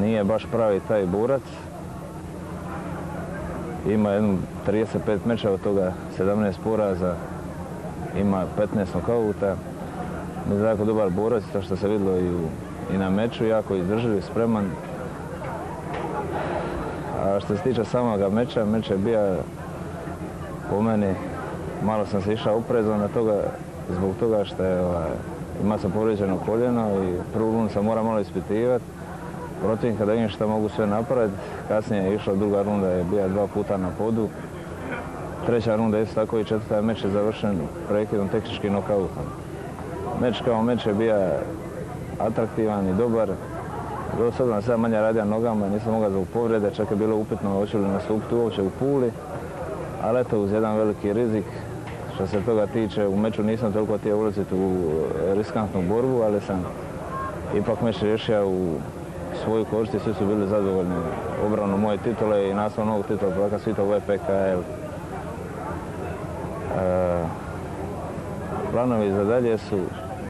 nije baš pravi taj burac. Ima jednu 35 meča, od toga 17 poraza, ima 15 nokauta. Mislim jako dobar borac, to što se vidjelo i, i na meču, jako izdržljiv, spreman. A što se tiče samoga meča, meč je bio po meni, malo sam se išao uprezao na toga, zbog toga što je, ovaj, ima sam povrijeđeno koljeno i prvu sam mora malo ispitivati. Protiv kada vidim što mogu sve napraviti, kasnije je išla druga runda, je bila dva puta na podu. Treća runda isto tako i četvrta meč je završen prekidom tehničkim nokautom. Meč kao meč je bio atraktivan i dobar. Do sada sam manje radio nogama, nisam mogao zbog povrede, čak je bilo upitno hoću li nastupiti uopće u Puli. Ali eto, uz jedan veliki rizik, što se toga tiče, u meču nisam toliko htio ulaziti u riskantnu borbu, ali sam ipak meč riješio u svoju korist i svi su bili zadovoljni obranu moje titule i nastav novog titula prvaka svita u EPKL. Planovi za dalje su